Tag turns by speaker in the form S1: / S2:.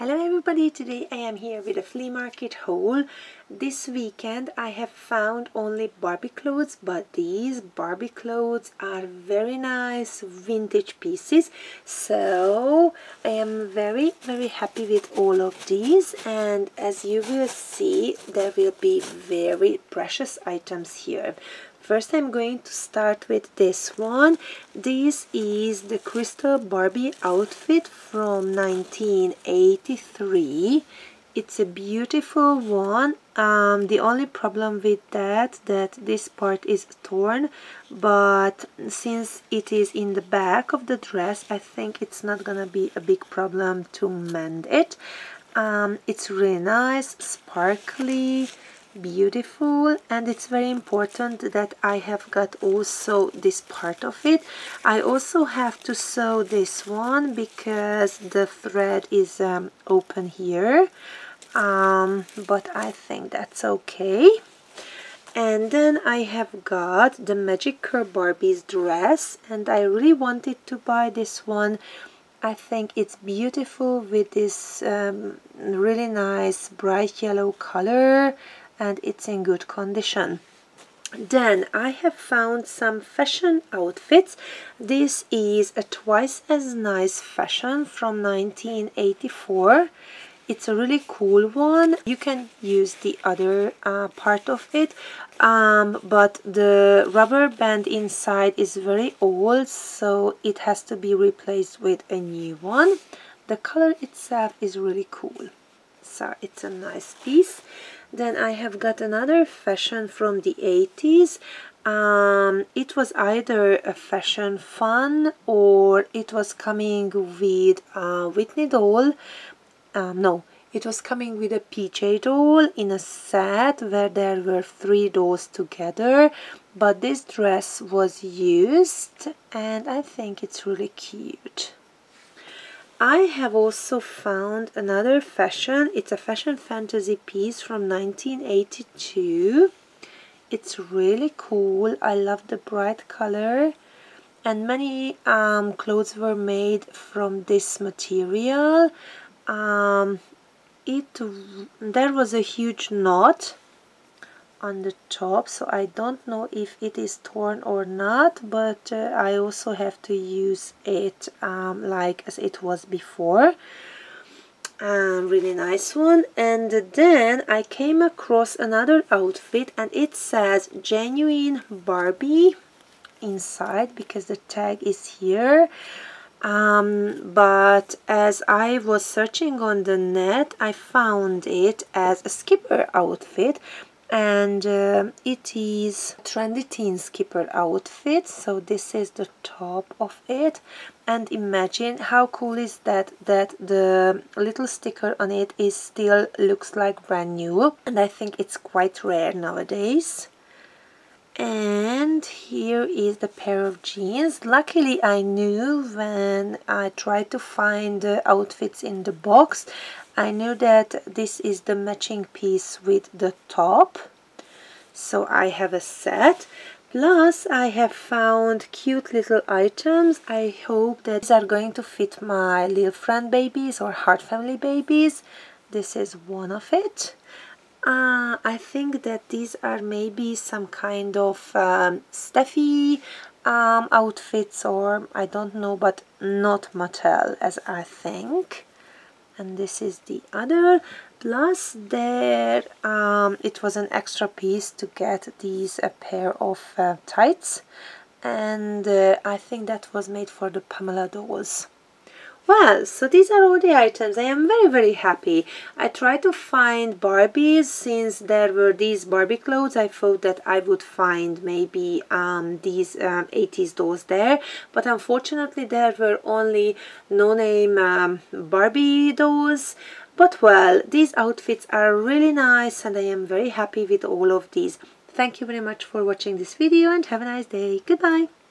S1: Hello everybody, today I am here with a flea market haul. This weekend I have found only Barbie clothes, but these Barbie clothes are very nice vintage pieces. So I am very very happy with all of these and as you will see there will be very precious items here. First I'm going to start with this one. This is the Crystal Barbie outfit from 1983. It's a beautiful one. Um, the only problem with that that this part is torn but since it is in the back of the dress I think it's not gonna be a big problem to mend it. Um, it's really nice, sparkly, beautiful and it's very important that I have got also this part of it. I also have to sew this one because the thread is um, open here um, but I think that's okay. And then I have got the Magic Curl Barbie's dress and I really wanted to buy this one. I think it's beautiful with this um, really nice bright yellow color and it's in good condition. Then I have found some fashion outfits. This is a twice as nice fashion from 1984. It's a really cool one. You can use the other uh, part of it, um, but the rubber band inside is very old, so it has to be replaced with a new one. The color itself is really cool, so it's a nice piece. Then I have got another fashion from the 80s. Um, it was either a fashion fun or it was coming with a Whitney doll. Um, no, it was coming with a PJ doll in a set where there were three dolls together. But this dress was used and I think it's really cute. I have also found another fashion. It's a fashion fantasy piece from 1982. It's really cool. I love the bright color. And many um, clothes were made from this material. Um, it There was a huge knot on the top so I don't know if it is torn or not but uh, I also have to use it um, like as it was before. Um, really nice one. And then I came across another outfit and it says genuine Barbie inside because the tag is here. Um, but as I was searching on the net I found it as a skipper outfit and uh, it is trendy teen skipper outfit so this is the top of it. And imagine how cool is that that the little sticker on it is still looks like brand new. And I think it's quite rare nowadays. And here is the pair of jeans. Luckily I knew when I tried to find the outfits in the box I knew that this is the matching piece with the top so I have a set. Plus I have found cute little items. I hope that these are going to fit my little friend babies or heart family babies. This is one of it. Uh, I think that these are maybe some kind of um, Steffi um, outfits or I don't know but not Mattel as I think and this is the other. Plus there um, it was an extra piece to get these a pair of uh, tights. And uh, I think that was made for the Pamela dolls well, so these are all the items. I am very, very happy. I tried to find Barbies since there were these Barbie clothes. I thought that I would find maybe um, these um, 80s dolls there. But unfortunately, there were only no-name um, Barbie dolls. But well, these outfits are really nice and I am very happy with all of these. Thank you very much for watching this video and have a nice day. Goodbye.